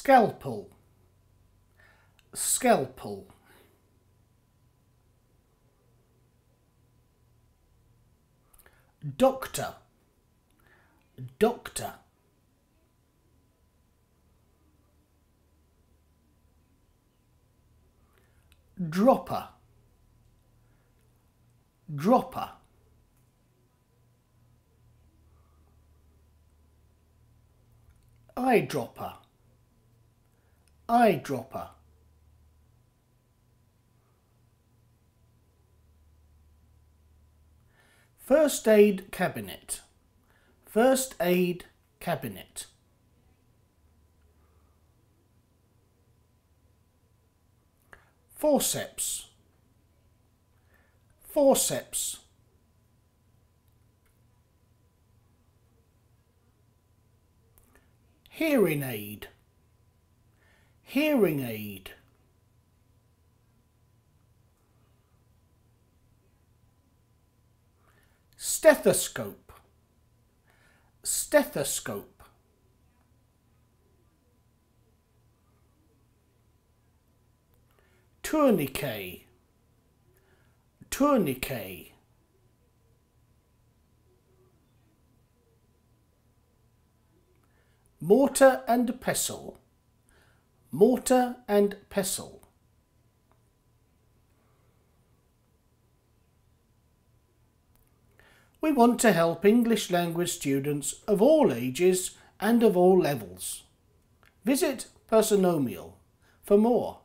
scalpel, scalpel. Doctor, doctor. Dropper, dropper. eyedropper, eyedropper. First aid cabinet, first aid cabinet. Forceps, forceps. hearing aid, hearing aid. Stethoscope, stethoscope. Tourniquet, tourniquet. mortar and pestle, mortar and pestle. We want to help English language students of all ages and of all levels. Visit Personomial for more.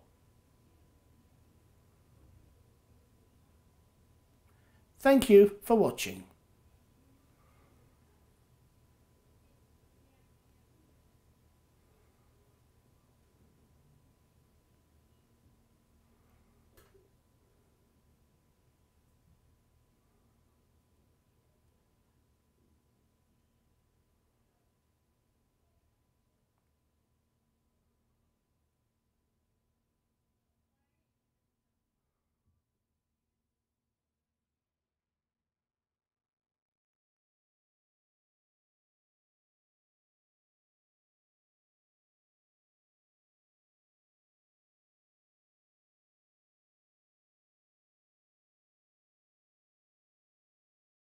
Thank you for watching.